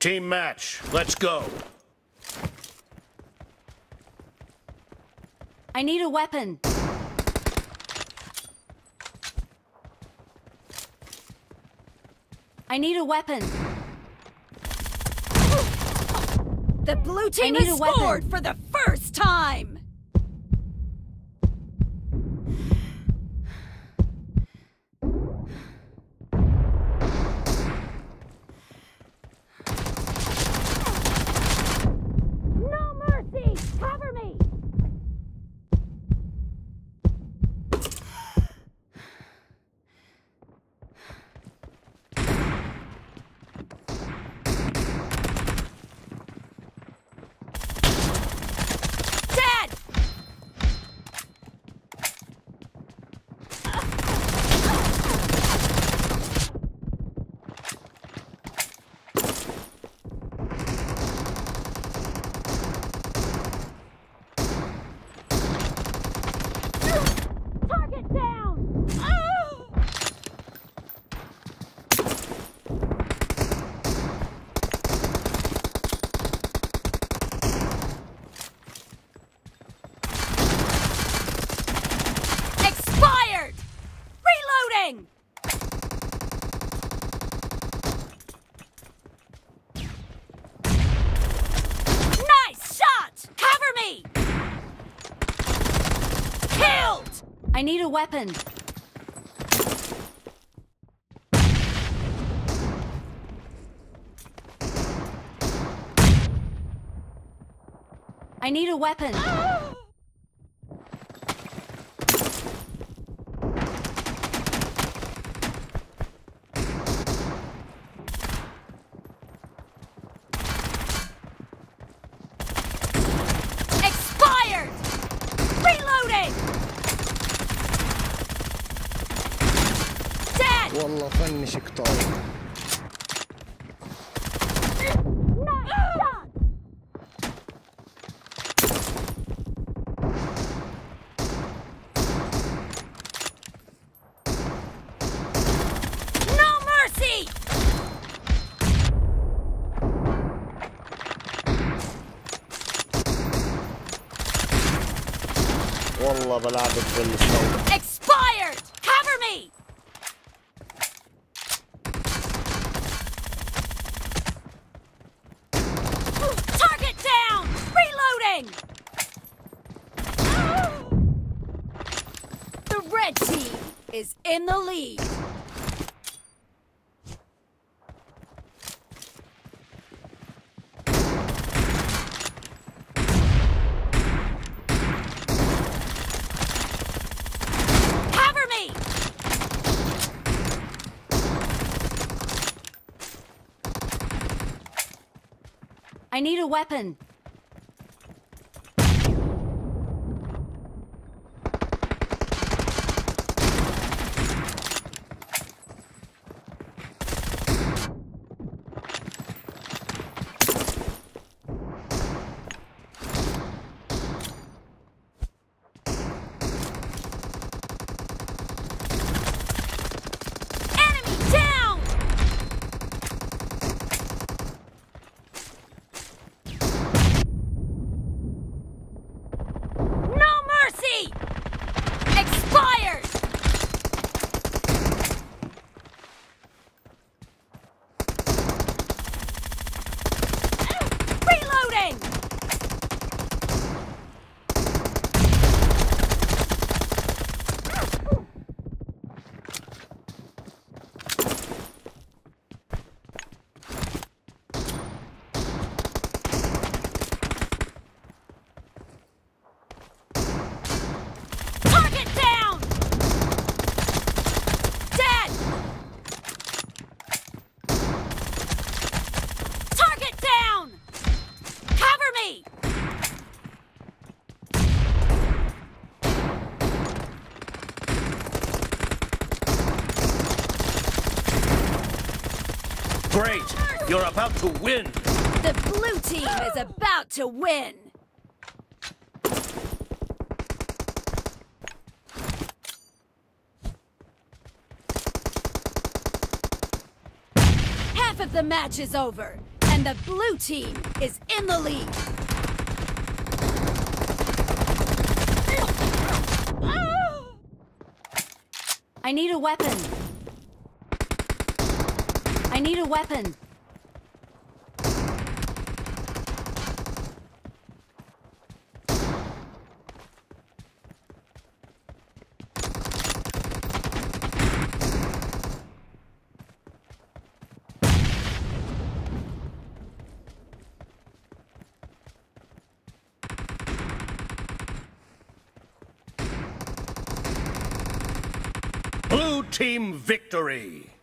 Team match. Let's go. I need a weapon. I need a weapon. The blue team need has a weapon. scored for the first time! I need a weapon. I need a weapon. Expired! والله فنشك طاير والله بلعبك بالمستوى expired! Red team is in the lead. Cover me! I need a weapon. Great. You're about to win. The blue team is about to win! Half of the match is over. And the blue team is in the lead. I need a weapon. I need a weapon. Blue team victory!